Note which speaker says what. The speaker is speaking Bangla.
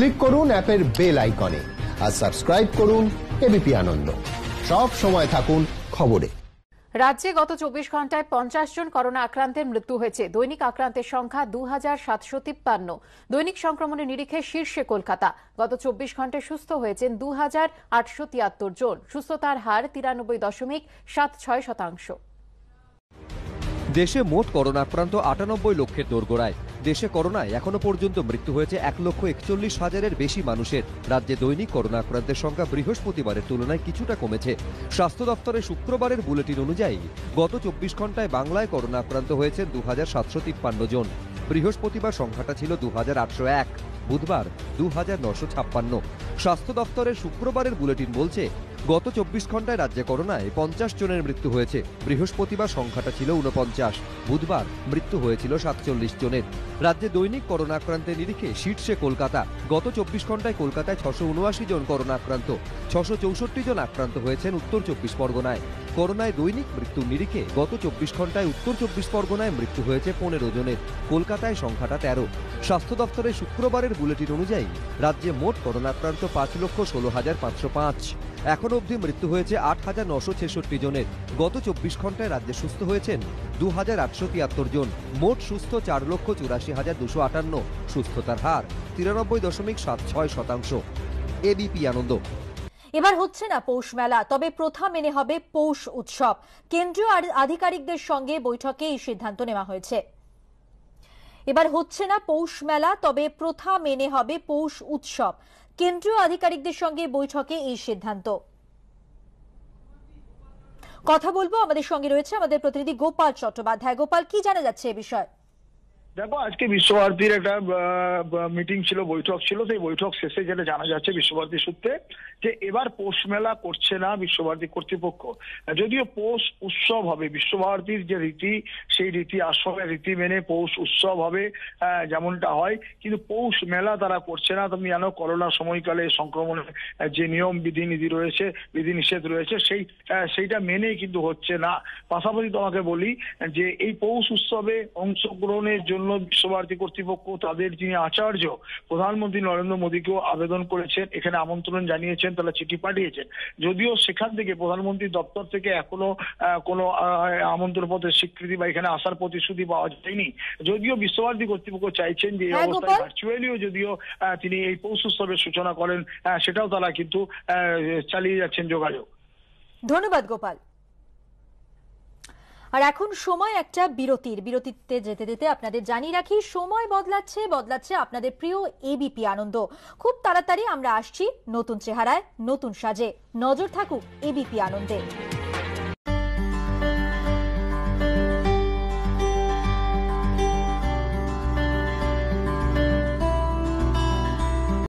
Speaker 1: ক্লিক করুন অ্যাপের বেল আইকনে আর সাবস্ক্রাইব করুন এবিপি আনন্দ। সব সময় থাকুন খবরে।
Speaker 2: রাজ্যে গত চব্বিশ ঘন্টায় পঞ্চাশ জন করোনা আক্রান্তের মৃত্যু হয়েছে। দৈনিক আক্রান্তের সংখ্যা দু হাজার সাতশো তিপ্পান্ন। দৈনিক সংক্রমণের নিরিখে শীর্ষে কলকাতা। গত চব্বিশ ঘন্টায় সুস্থ হয়েছেন দু হাজার আটশো তিয়াত্তর জন। সুস্থতার হার তিরানব্বই দশমিক সাত ছয় শতাংশ।
Speaker 3: দেশে মোট করোনা আক্রান্ত আটানব্বই লক্ষের দোরগোড়ায়। দেশে করোনায় এখনও পর্যন্ত মৃত্যু হয়েছে এক লক্ষ একচল্লিশ হাজারের বেশি মানুষের। রাজ্যে দৈনিক করোনা আক্রান্তের সংখ্যা বৃহস্পতিবারের তুলনায় কিছুটা কমেছে। স্বাস্থ্য দপ্তরের শুক্রবারের বুলেটিন অনুযায়ী, গত চব্বিশ ঘন্টায় বাংলায় করোনা আক্রান্ত হয়েছে দু হাজার সাতশো তিপ্পান্ন জন। বৃহস্পতিবার সংখ্যাটা ছিল দু হাজার আটশো এক। বুধবার দু হাজার নশো ছাপ্পান্ন। স্বাস্থ্য দপ্তরের শুক্রবারের বুলেটিন বলছে গত চব্বিশ ঘন্টায় রাজ্যে করোনায় পঞ্চাশ জনের মৃত্যু হয়েছে। বৃহস্পতিবার সংখ্যাটা ছিল উনপঞ্চাশ বুধবার মৃত্যু হয়েছিল সাতচল্লিশ জনের। রাজ্যে দৈনিক করোনা আক্রান্তের নিরিখে শীর্ষে কলকাতা। গত চব্বিশ ঘন্টায় কলকাতায় ছশো উনআশি জন করোনা আক্রান্ত। ছশো চৌষট্টি জন আক্রান্ত হয়েছেন উত্তর চব্বিশ পরগনায়। করোনায় দৈনিক মৃত্যুর নিরিখে গত চব্বিশ ঘন্টায় উত্তর চব্বিশ পরগনায় মৃত্যু হয়েছে পনেরো জনের। কলকাতায় সংখ্যাটা তেরো। স্বাস্থ্য দফতরের শুক্রবারের বুলেটিন অনুযায়ী রাজ্যে মোট করোনা আক্রান্ত পাঁচ লক্ষ ষোলো হাজার পাঁচশো পাঁচ। এখন অবধি মৃত্যু হয়েছে আট হাজার নশো ছেষট্টি জনের। গত চব্বিশ ঘন্টায় রাজ্যে সুস্থ হয়েছেন দু হাজার আটশো তিয়াত্তর জন। মোট সুস্থ চার লক্ষ চুরাশি হাজার দুশো আটান্ন। সুস্থতার হার তিরানব্বই দশমিক সাত ছয় শতাংশ। এবিপি আনন্দ।
Speaker 4: এবার হচ্ছে না পৌষ মেলা, তবে প্রথা মেনে হবে পৌষ উৎসব। কেন্দ্রীয় আধি- আধিকারিকদের সঙ্গে বৈঠকে এই সিদ্ধান্ত নেওয়া হয়েছে। এবার হচ্ছে না পৌষ মেলা, তবে প্রথা মেনে হবে পৌষ উৎসব। কেন্দ্রীয় আধিকারিকদের সঙ্গে বৈঠকে এই সিদ্ধান্ত। কথা বলব, আমাদের সঙ্গে রয়েছে আমাদের প্রতিনিধি গোপাল চট্টোপাধ্যায়। গোপাল, কি জানা যাচ্ছে এ বিষয়ে?
Speaker 5: দেখো, আজকে বিশ্বভারতীর একটা মিটিং ছিল, বৈঠক ছিল। সেই বৈঠক শেষে যেটা জানা যাচ্ছে বিশ্বভারতী সূত্রে, যে এবার পৌষ মেলা করছে না বিশ্বভারতী কর্তৃপক্ষ। যদিও পৌষ উৎসব হবে, বিশ্বভারতীর যে রীতি, সেই রীতি আশ্রমের রীতি মেনে পৌষ উৎসব হবে যেমনটা হয়। কিন্তু পৌষ মেলা তারা করছে না। তুমি জানো, করোনা সময়কালে সংক্রমণের যে নিয়ম, বিধিনিধি রয়েছে, বিধিনিষেধ রয়েছে, সেই সেইটা মেনেই কিন্তু হচ্ছে না। পাশাপাশি তোমাকে বলি, যে এই পৌষ উৎসবে অংশগ্রহণের জন্য বিশ্বভারতী কর্তৃপক্ষ তাদের যিনি আচার্য প্রধানমন্ত্রী নরেন্দ্র মোদীকেও আবেদন করেছেন এখানে আমন্ত্রণ জানিয়েছেন তারা চিঠি পাঠিয়েছেন। যদিও সেখান থেকে প্রধানমন্ত্রী দপ্তর থেকে এখনও কোনো আহ, আমন্ত্রণ পত্রের স্বীকৃতি বা এখানে আসার প্রতিশ্রুতি পাওয়া যায়নি। যদিও বিশ্বভারতী কর্তৃপক্ষ চাইছেন যে এই
Speaker 4: হ্যাঁ,
Speaker 5: অবস্থায় ভার্চুয়ালিও যদিও তিনি এই পৌষ উৎসবের সূচনা করেন আহ, সেটাও তারা কিন্তু আহ, চালিয়ে যাচ্ছেন যোগাযোগ।
Speaker 4: ধন্যবাদ গোপাল। আর এখন সময় একটা বিরতির। বিরতিতে যেতে যেতে আপনাদের জানিয়ে রাখি, সময় বদলাচ্ছে বদলাচ্ছে আপনাদের প্রিয় এবিপি আনন্দ। খুব তাড়াতাড়ি আমরা আসছি নতুন চেহারায়, নতুন সাজে। নজর থাকুক এবিপি আনন্দে।